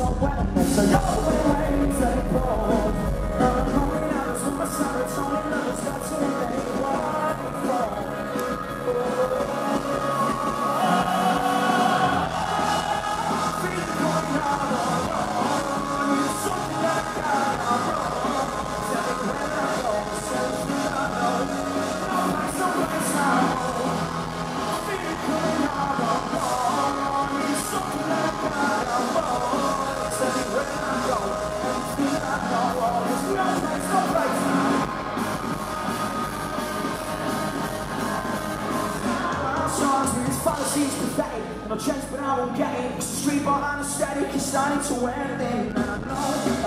so well, so go away. Seems pathetic No chance but I won't get it. Street behind the static is starting to anything And I know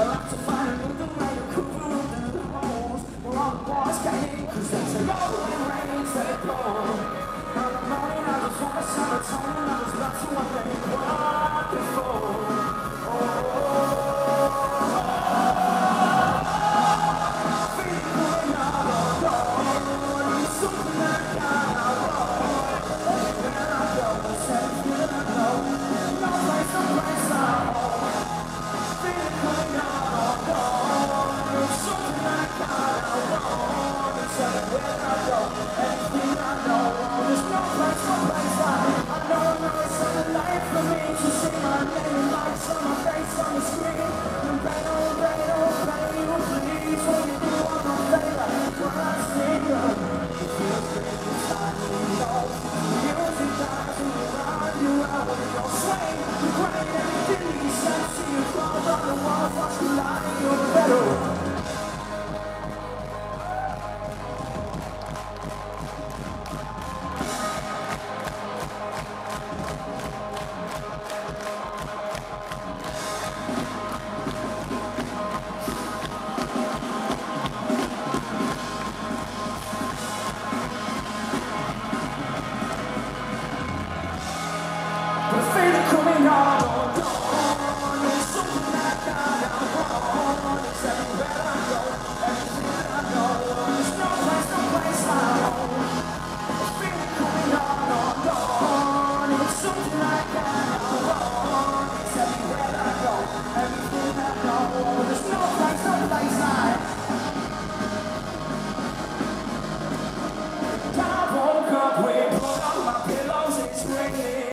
the light, you're better. my God.